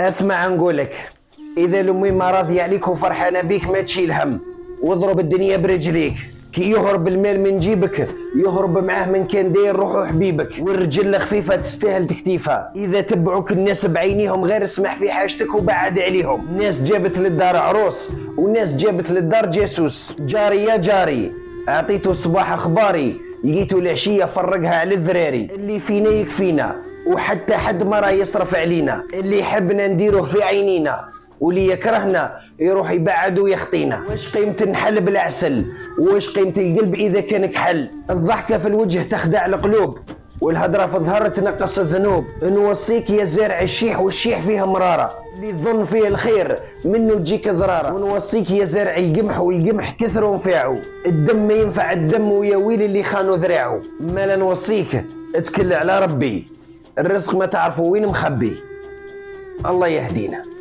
اسمع نقولك إذا لامي ما راضيه عليك وفرحانه بيك ما تشيل هم. واضرب الدنيا برجليك. كي يهرب المال من جيبك يهرب معاه من كان داير روحو حبيبك. والرجل الخفيفة تستاهل تكتيفها. إذا تبعوك الناس بعينيهم غير اسمح في حاجتك وبعد عليهم. ناس جابت للدار عروس وناس جابت للدار جاسوس. جاري يا جاري أعطيته الصباح أخباري. لقيتو العشية فرقها على الذراري. اللي فينا يكفينا. وحتى حد ما راه يصرف علينا. اللي يحبنا نديروه في عينينا. واللي يكرهنا يروح يبعد ويخطينا. واش قيمة النحل بالعسل؟ واش قيمة القلب إذا كان كحل الضحكة في الوجه تخدع القلوب. والهدرة في الظهر تنقص الذنوب. نوصيك يا زارع الشيح والشيح فيها مرارة. اللي تظن فيه الخير منه تجيك ضرارة. ونوصيك يا زارع القمح والقمح كثر ونفاعو الدم ما ينفع الدم ويا ويل اللي خانوا ذراعو ما لا نوصيك. اتكل على ربي. الرزق ما تعرفوا وين مخبي الله يهدينا.